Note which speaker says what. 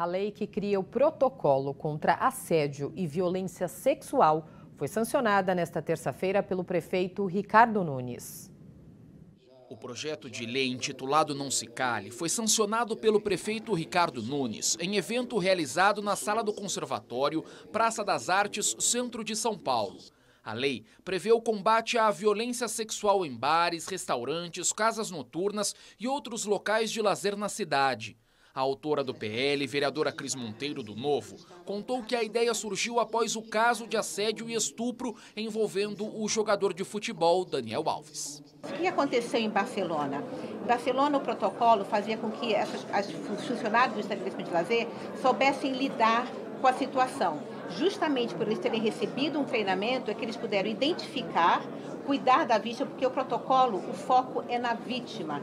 Speaker 1: A lei que cria o protocolo contra assédio e violência sexual foi sancionada nesta terça-feira pelo prefeito Ricardo Nunes.
Speaker 2: O projeto de lei intitulado Não Se Cale foi sancionado pelo prefeito Ricardo Nunes em evento realizado na Sala do Conservatório, Praça das Artes, centro de São Paulo. A lei prevê o combate à violência sexual em bares, restaurantes, casas noturnas e outros locais de lazer na cidade. A autora do PL, vereadora Cris Monteiro do Novo, contou que a ideia surgiu após o caso de assédio e estupro envolvendo o jogador de futebol Daniel Alves.
Speaker 3: O que aconteceu em Barcelona? Em Barcelona, o protocolo fazia com que as funcionários do estabelecimento de lazer soubessem lidar com a situação. Justamente por eles terem recebido um treinamento, é que eles puderam identificar, cuidar da vítima, porque o protocolo, o foco é na vítima.